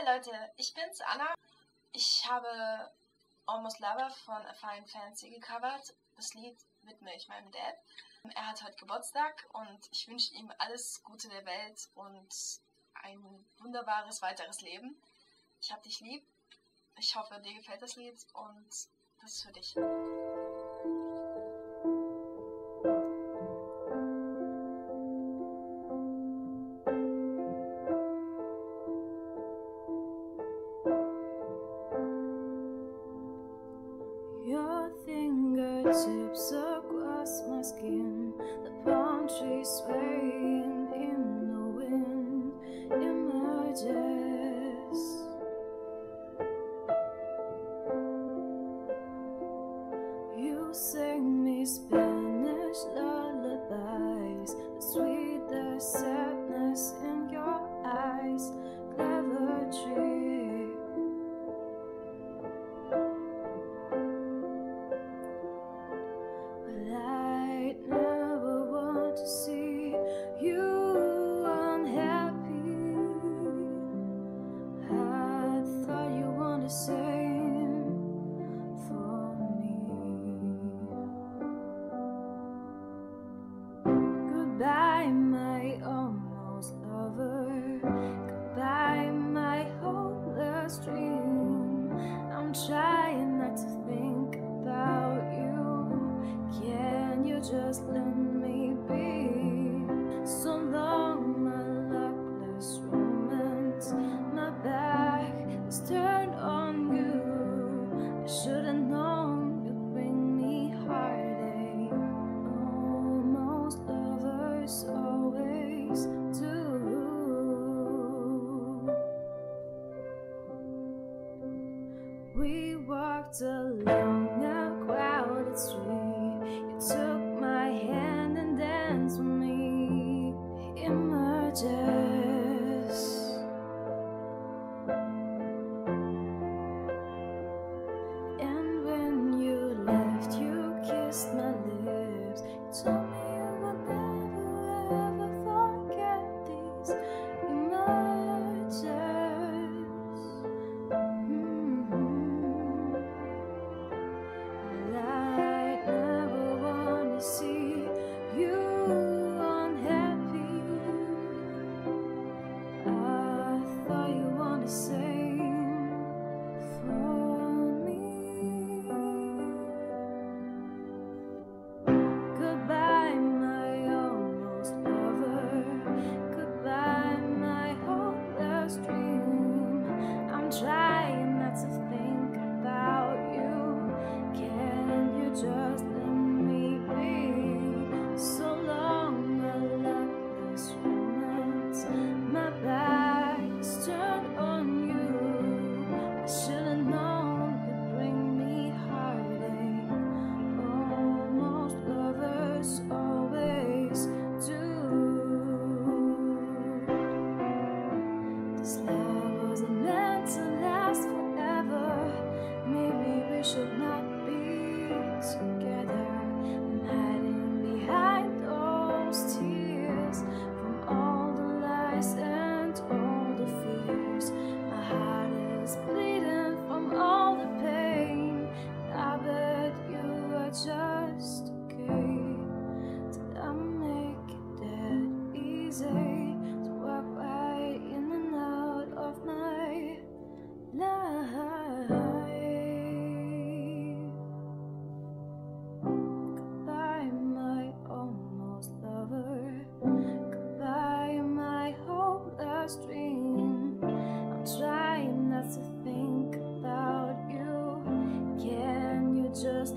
Hi Leute, ich bin's Anna. Ich habe Almost Lover von A Fine Fancy gecovert. Das Lied widme ich meinem Dad. Er hat heute Geburtstag und ich wünsche ihm alles Gute der Welt und ein wunderbares weiteres Leben. Ich hab dich lieb. Ich hoffe, dir gefällt das Lied und das ist für dich. tips across my skin, the palm trees swaying in the wind, emerges. same for me. Goodbye, my almost lover. Goodbye, my hopeless dream. I'm trying. walked along a crowded street. You took just